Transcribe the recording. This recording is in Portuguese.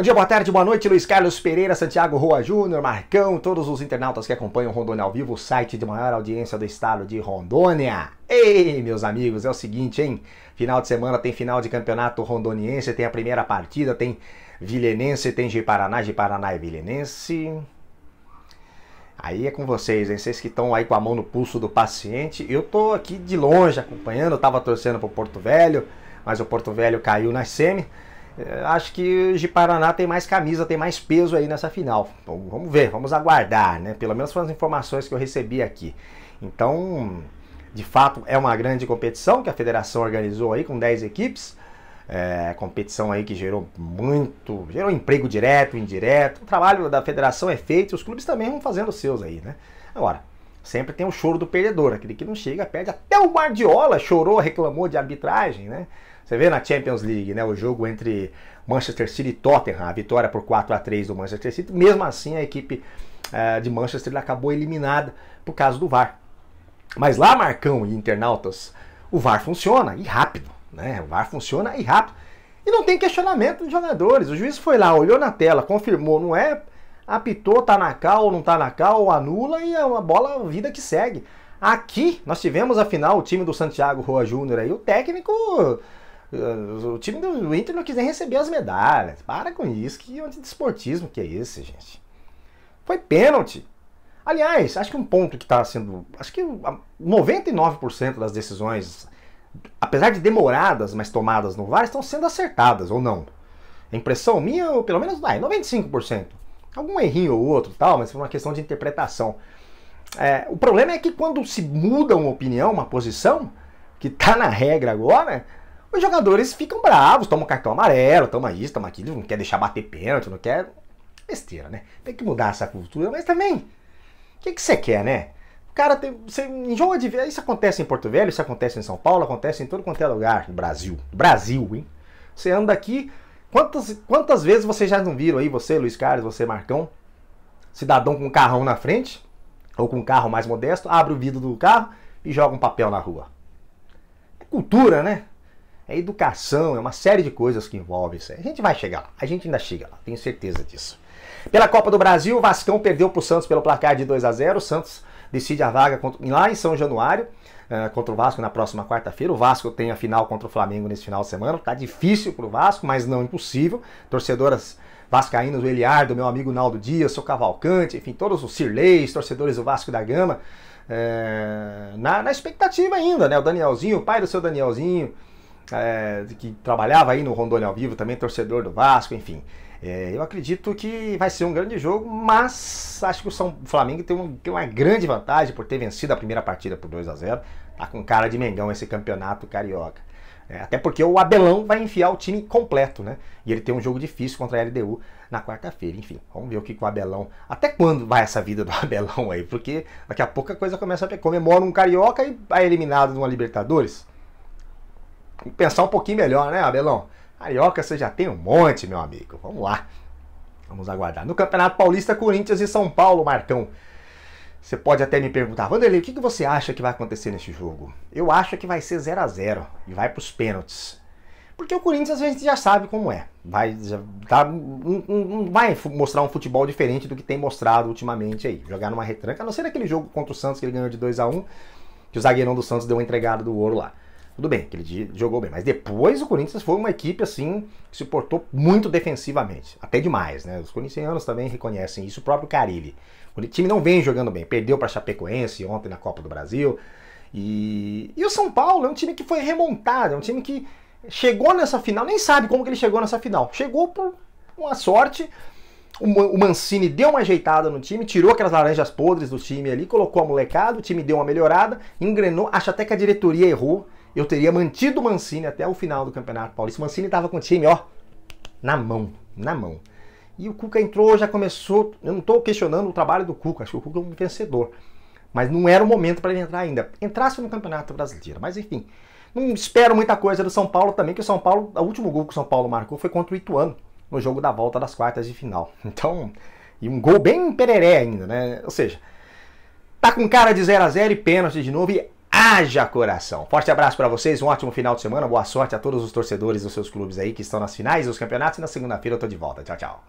Bom dia, boa tarde, boa noite, Luiz Carlos Pereira, Santiago Roa Júnior, Marcão, todos os internautas que acompanham Rondônia ao vivo, o site de maior audiência do estado de Rondônia. Ei, meus amigos, é o seguinte, hein? Final de semana tem final de campeonato rondoniense, tem a primeira partida, tem Vilhenense, tem de Paraná, de Paraná e Vilhenense. Aí é com vocês, hein? Vocês que estão aí com a mão no pulso do paciente. Eu tô aqui de longe acompanhando, eu tava torcendo pro Porto Velho, mas o Porto Velho caiu na semi. É, acho que o Paraná tem mais camisa, tem mais peso aí nessa final. Então, vamos ver, vamos aguardar, né? Pelo menos foram as informações que eu recebi aqui. Então, de fato, é uma grande competição que a federação organizou aí com 10 equipes. É, competição aí que gerou muito, gerou emprego direto, indireto. O trabalho da federação é feito, os clubes também vão fazendo os seus aí, né? Agora, sempre tem o choro do perdedor, aquele que não chega, perde. Até o Guardiola chorou, reclamou de arbitragem, né? Você vê na Champions League, né, o jogo entre Manchester City e Tottenham, a vitória por 4 a 3 do Manchester City, mesmo assim a equipe uh, de Manchester acabou eliminada por causa do VAR. Mas lá, Marcão e internautas, o VAR funciona e rápido, né? O VAR funciona e rápido. E não tem questionamento dos jogadores. O juiz foi lá, olhou na tela, confirmou, não é, apitou, tá na cal, não tá na cal, anula e é uma bola vida que segue. Aqui nós tivemos a final, o time do Santiago Roa Júnior aí, o técnico o time do Inter não quis nem receber as medalhas. Para com isso, que antidesportismo que é esse, gente? Foi pênalti. Aliás, acho que um ponto que está sendo. Acho que 99% das decisões, apesar de demoradas, mas tomadas no VAR, estão sendo acertadas, ou não? A impressão minha, ou pelo menos vai, 95%. Algum errinho ou outro, tal, mas foi uma questão de interpretação. É, o problema é que quando se muda uma opinião, uma posição, que está na regra agora, os jogadores ficam bravos, tomam cartão amarelo, toma isso, toma aquilo, não quer deixar bater pênalti, não quer. Besteira, né? Tem que mudar essa cultura, mas também. O que, você quer, né? O cara tem. Você enjoa de ver. Isso acontece em Porto Velho, isso acontece em São Paulo, acontece em todo quanto é lugar no Brasil. Brasil, hein? Você anda aqui. Quantas, quantas vezes vocês já não viram aí, você, Luiz Carlos, você, Marcão, cidadão com um carrão na frente, ou com um carro mais modesto, abre o vidro do carro e joga um papel na rua. É cultura, né? É educação, é uma série de coisas que envolve isso. A gente vai chegar lá, a gente ainda chega lá, tenho certeza disso. Pela Copa do Brasil, o Vascão perdeu para o Santos pelo placar de 2 a 0 O Santos decide a vaga lá em São Januário, uh, contra o Vasco na próxima quarta-feira. O Vasco tem a final contra o Flamengo nesse final de semana. Tá difícil para o Vasco, mas não impossível. Torcedoras vascaínas, o Eliardo, meu amigo Naldo Dias, seu Cavalcante, enfim, todos os Sirleis, torcedores do Vasco da Gama, é, na, na expectativa ainda, né? O Danielzinho, o pai do seu Danielzinho, é, que trabalhava aí no Rondônia ao vivo, também torcedor do Vasco, enfim. É, eu acredito que vai ser um grande jogo, mas acho que o São Flamengo tem, um, tem, uma grande vantagem por ter vencido a primeira partida por 2 a 0 Tá com cara de Mengão esse campeonato carioca. É, até porque o Abelão vai enfiar o time completo, né? E ele tem um jogo difícil contra a LDU na quarta-feira. Enfim, vamos ver o que, que o Abelão. Até quando vai essa vida do Abelão aí? Porque daqui a pouco a coisa começa a comemora um carioca e vai eliminado numa Libertadores pensar um pouquinho melhor, né, Abelão? Carioca você já tem um monte, meu amigo. Vamos lá. Vamos aguardar. No Campeonato Paulista, Corinthians e São Paulo, Marcão. Você pode até me perguntar, Vanderlei, o que você acha que vai acontecer nesse jogo? Eu acho que vai ser 0 a 0 e vai para os pênaltis. Porque o Corinthians a gente já sabe como é. Vai, tá, um, um, vai mostrar um futebol diferente do que tem mostrado ultimamente aí. Jogar numa retranca, a não ser aquele jogo contra o Santos que ele ganhou de 2 a 1 que o zagueirão do Santos deu uma entregada do ouro lá. Tudo bem, aquele dia jogou bem, mas depois o Corinthians foi uma equipe assim que se portou muito defensivamente, até demais, né? Os corintianos também reconhecem isso, o próprio Carilli. O time não vem jogando bem, perdeu para Chapecoense ontem na Copa do Brasil. E, e o São Paulo é um time que foi remontado, é um time que chegou nessa final, nem sabe como que ele chegou nessa final. Chegou por uma sorte, o Mancini deu uma ajeitada no time, tirou aquelas laranjas podres do time ali, colocou a molecada, o time deu uma melhorada, engrenou, acho até que a diretoria errou eu teria mantido o Mancini até o final do Campeonato Paulista. O Mancini estava com o time, ó, na mão, na mão. E o Cuca entrou, já começou. Eu não estou questionando o trabalho do Cuca, acho que o Cuca é um vencedor. Mas não era o momento para ele entrar ainda. Entrasse no Campeonato Brasileiro. Mas enfim, não espero muita coisa do São Paulo também, que o São Paulo, o último gol que o São Paulo marcou foi contra o Ituano, no jogo da volta das quartas de final. Então, e um gol bem pereré ainda, né? Ou seja, tá com cara de 0 a 0 e pênalti de novo. E Haja coração. Forte abraço para vocês, um ótimo final de semana, boa sorte a todos os torcedores dos seus clubes aí que estão nas finais dos campeonatos e na segunda-feira eu tô de volta. Tchau, tchau.